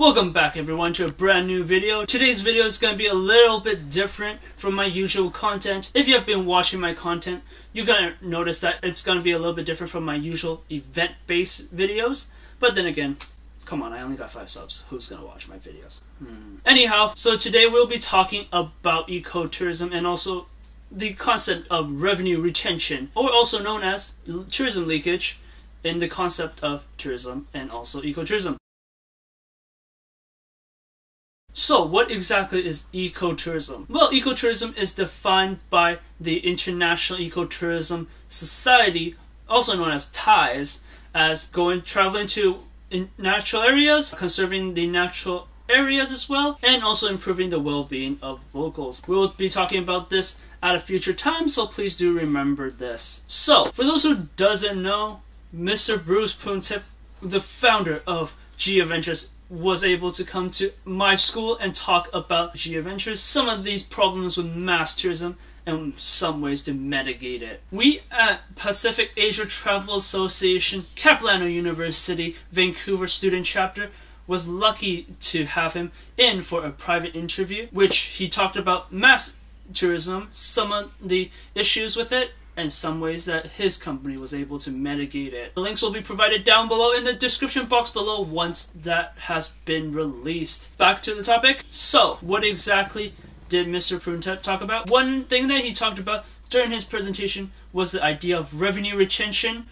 Welcome back everyone to a brand new video. Today's video is going to be a little bit different from my usual content. If you have been watching my content, you're going to notice that it's going to be a little bit different from my usual event-based videos. But then again, come on, I only got 5 subs. Who's going to watch my videos? Hmm. Anyhow, so today we'll be talking about ecotourism and also the concept of revenue retention, or also known as tourism leakage, in the concept of tourism and also ecotourism. So, what exactly is ecotourism? Well, ecotourism is defined by the International Ecotourism Society, also known as TIES, as going traveling to natural areas, conserving the natural areas as well, and also improving the well-being of locals. We will be talking about this at a future time, so please do remember this. So, for those who doesn't know, Mr. Bruce Poon Tip, the founder of G Adventures was able to come to my school and talk about G Adventures, some of these problems with mass tourism, and some ways to mitigate it. We at Pacific Asia Travel Association, Capilano University, Vancouver student chapter, was lucky to have him in for a private interview, which he talked about mass tourism, some of the issues with it, and some ways that his company was able to mitigate it. The links will be provided down below in the description box below once that has been released. Back to the topic. So, what exactly did Mr. Poon talk about? One thing that he talked about during his presentation was the idea of revenue retention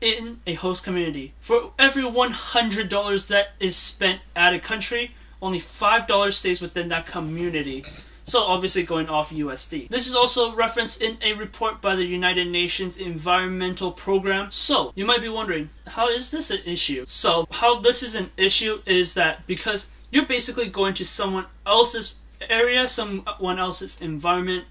in a host community. For every $100 that is spent at a country, only $5 stays within that community. So obviously going off USD. This is also referenced in a report by the United Nations Environmental Program. So you might be wondering, how is this an issue? So how this is an issue is that because you're basically going to someone else's area, someone else's environment,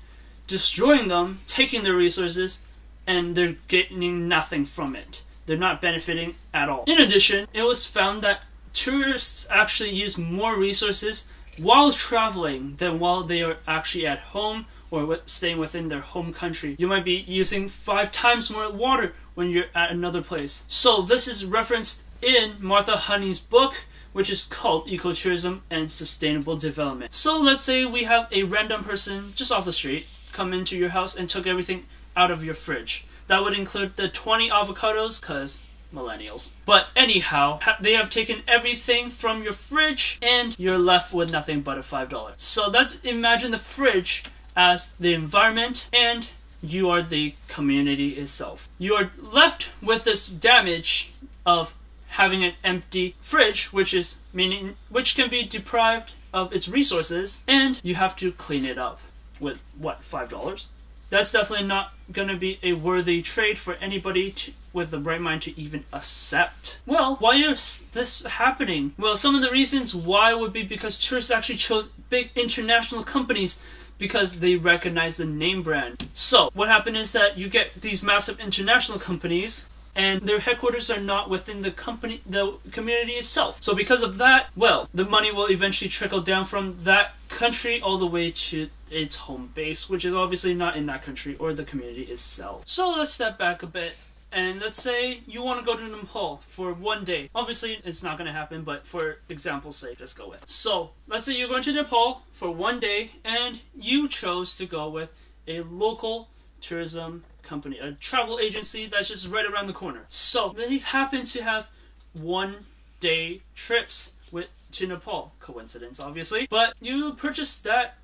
destroying them, taking their resources, and they're getting nothing from it. They're not benefiting at all. In addition, it was found that tourists actually use more resources while traveling than while they are actually at home or staying within their home country. You might be using five times more water when you're at another place. So this is referenced in Martha Honey's book, which is called Ecotourism and Sustainable Development. So let's say we have a random person just off the street come into your house and took everything out of your fridge. That would include the 20 avocados, because millennials. But anyhow, they have taken everything from your fridge and you're left with nothing but a $5. So let's imagine the fridge as the environment and you are the community itself. You are left with this damage of having an empty fridge, which is meaning which can be deprived of its resources, and you have to clean it up with what five dollars that's definitely not going to be a worthy trade for anybody to, with the right mind to even accept. Well, why is this happening? Well, some of the reasons why would be because tourists actually chose big international companies because they recognize the name brand. So, what happened is that you get these massive international companies and their headquarters are not within the company the community itself. So because of that, well, the money will eventually trickle down from that country all the way to its home base, which is obviously not in that country or the community itself. So let's step back a bit and let's say you want to go to Nepal for one day. Obviously, it's not going to happen, but for example's sake, let's go with. So, let's say you're going to Nepal for one day and you chose to go with a local tourism company, a travel agency that's just right around the corner. So they happen to have one day trips with to Nepal. Coincidence, obviously. But you purchased that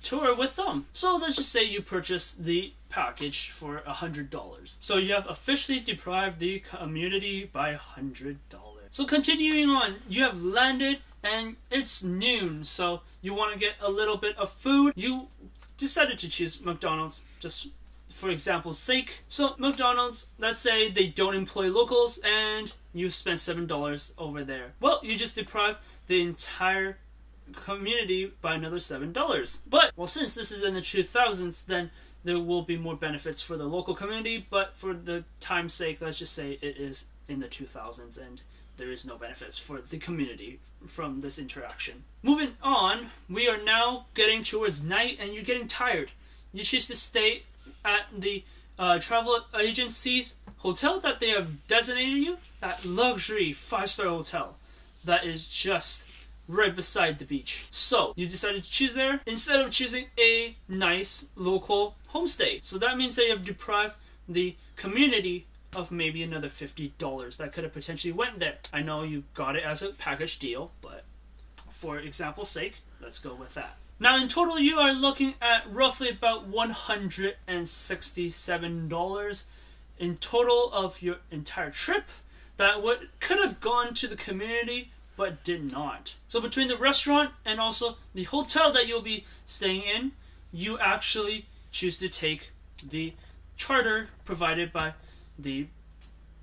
tour with them. So let's just say you purchase the package for a hundred dollars. So you have officially deprived the community by a hundred dollars. So continuing on, you have landed and it's noon, so you want to get a little bit of food. You decided to choose McDonald's just for example's sake. So McDonald's, let's say they don't employ locals and you spend $7 over there. Well, you just deprive the entire community by another $7. But, well, since this is in the 2000s, then there will be more benefits for the local community, but for the time's sake, let's just say it is in the 2000s and there is no benefits for the community from this interaction. Moving on, we are now getting towards night and you're getting tired. You choose to stay at the uh, travel agency's hotel that they have designated you, that luxury five star hotel that is just right beside the beach. So you decided to choose there instead of choosing a nice local homestay. So that means that you have deprived the community of maybe another $50 that could have potentially went there. I know you got it as a package deal, but for example's sake, let's go with that. Now in total you are looking at roughly about $167 in total of your entire trip that would could have gone to the community but did not. So between the restaurant and also the hotel that you'll be staying in, you actually choose to take the charter provided by the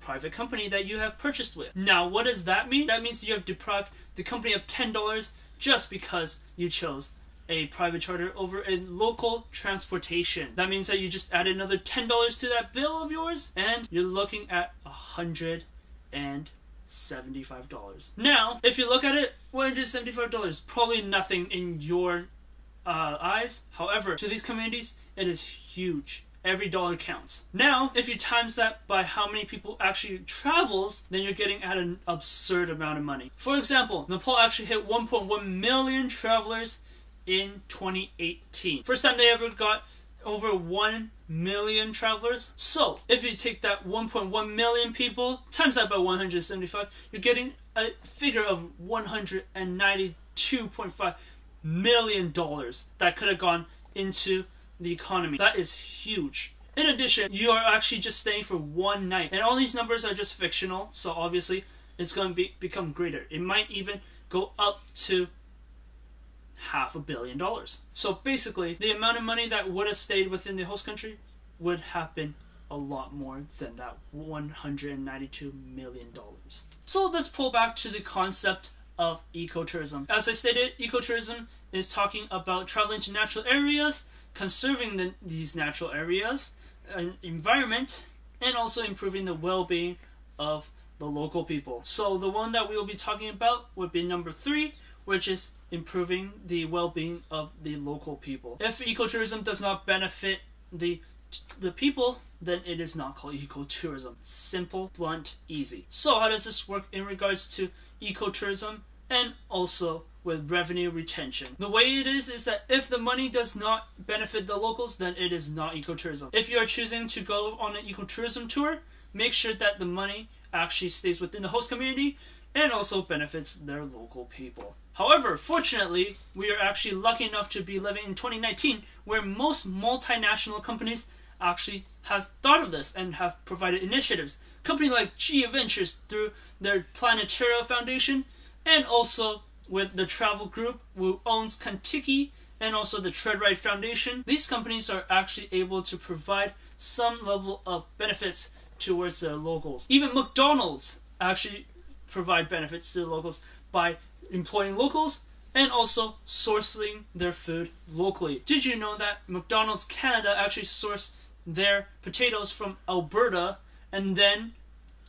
private company that you have purchased with. Now, what does that mean? That means you have deprived the company of $10 just because you chose a private charter over a local transportation. That means that you just add another $10 to that bill of yours and you're looking at $175. Now, if you look at it, $175, probably nothing in your uh, eyes. However, to these communities, it is huge. Every dollar counts. Now, if you times that by how many people actually travels, then you're getting at an absurd amount of money. For example, Nepal actually hit 1.1 million travelers in 2018. First time they ever got over 1 million travelers. So, if you take that 1.1 million people times that by 175, you're getting a figure of 192.5 million dollars that could have gone into the economy. That is huge. In addition, you are actually just staying for one night. And all these numbers are just fictional, so obviously it's going to be, become greater. It might even go up to half a billion dollars. So basically, the amount of money that would have stayed within the host country would have been a lot more than that $192 million. So let's pull back to the concept of ecotourism. As I stated, ecotourism is talking about traveling to natural areas, conserving the, these natural areas, an environment, and also improving the well-being of the local people. So the one that we will be talking about would be number three, which is improving the well-being of the local people. If ecotourism does not benefit the the people, then it is not called ecotourism. Simple, blunt, easy. So how does this work in regards to ecotourism and also with revenue retention? The way it is is that if the money does not benefit the locals, then it is not ecotourism. If you are choosing to go on an ecotourism tour, make sure that the money actually stays within the host community and also benefits their local people. However, fortunately, we are actually lucky enough to be living in 2019 where most multinational companies actually has thought of this and have provided initiatives. Company like G Adventures through their Planeterra Foundation and also with the travel group who owns Contiki and also the Tread Foundation. These companies are actually able to provide some level of benefits towards the locals. Even McDonald's actually provide benefits to the locals by employing locals and also sourcing their food locally. Did you know that McDonald's Canada actually source their potatoes from Alberta and then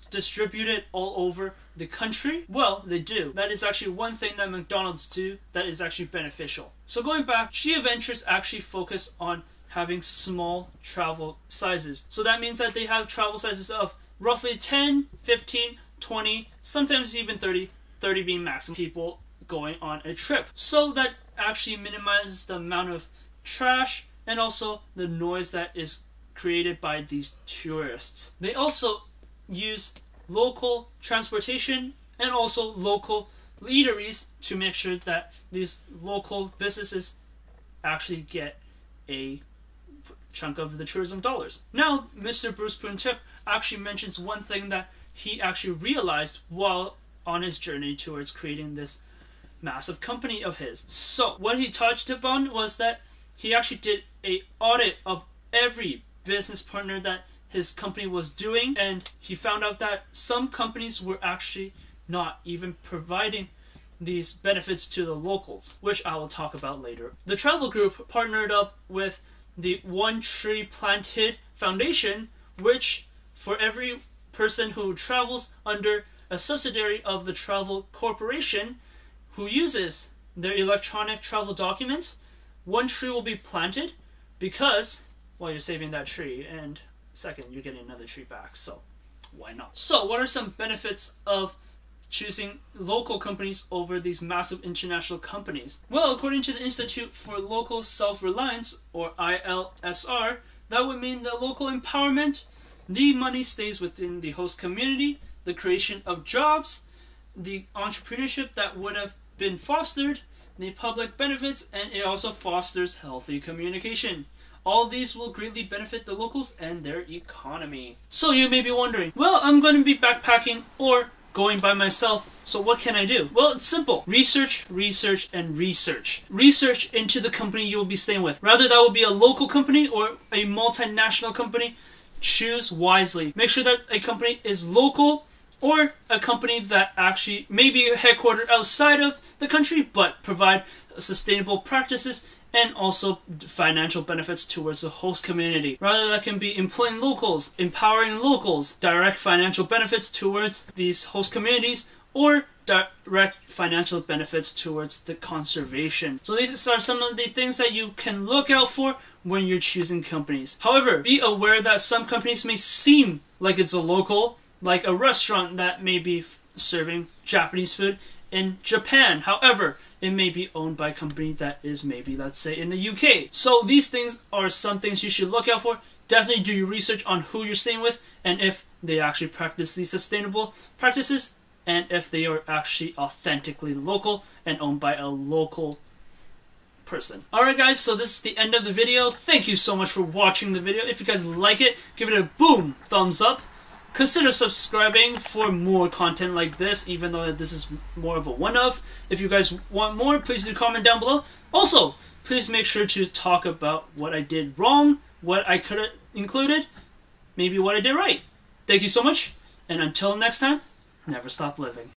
distribute it all over the country? Well, they do. That is actually one thing that McDonald's do that is actually beneficial. So going back, G Adventures actually focus on having small travel sizes. So that means that they have travel sizes of roughly 10, 15, 20, sometimes even 30, 30 being maximum people going on a trip. So that actually minimizes the amount of trash and also the noise that is created by these tourists. They also use local transportation and also local eateries to make sure that these local businesses actually get a chunk of the tourism dollars. Now, Mr. Bruce Poon Tip actually mentions one thing that he actually realized while on his journey towards creating this massive company of his. So what he touched upon was that he actually did a audit of every business partner that his company was doing and he found out that some companies were actually not even providing these benefits to the locals, which I will talk about later. The travel group partnered up with the One Tree Planted Foundation, which for every person who travels under a subsidiary of the travel corporation who uses their electronic travel documents, one tree will be planted because, well, you're saving that tree, and second, you're getting another tree back, so why not? So, what are some benefits of choosing local companies over these massive international companies? Well, according to the Institute for Local Self Reliance, or ILSR, that would mean the local empowerment, the money stays within the host community, the creation of jobs, the entrepreneurship that would have been fostered, the public benefits, and it also fosters healthy communication. All these will greatly benefit the locals and their economy. So you may be wondering, well, I'm going to be backpacking or going by myself, so what can I do? Well, it's simple. Research, research, and research. Research into the company you will be staying with. Rather that will be a local company or a multinational company, choose wisely. Make sure that a company is local or a company that actually may be headquartered outside of the country but provide sustainable practices and also financial benefits towards the host community. Rather, that can be employing locals, empowering locals, direct financial benefits towards these host communities, or direct financial benefits towards the conservation. So these are some of the things that you can look out for when you're choosing companies. However, be aware that some companies may seem like it's a local like a restaurant that may be serving Japanese food in Japan. However, it may be owned by a company that is maybe, let's say, in the UK. So these things are some things you should look out for. Definitely do your research on who you're staying with and if they actually practice these sustainable practices and if they are actually authentically local and owned by a local person. Alright guys, so this is the end of the video. Thank you so much for watching the video. If you guys like it, give it a boom thumbs up. Consider subscribing for more content like this, even though this is more of a one-off. If you guys want more, please do comment down below. Also, please make sure to talk about what I did wrong, what I could have included, maybe what I did right. Thank you so much, and until next time, never stop living.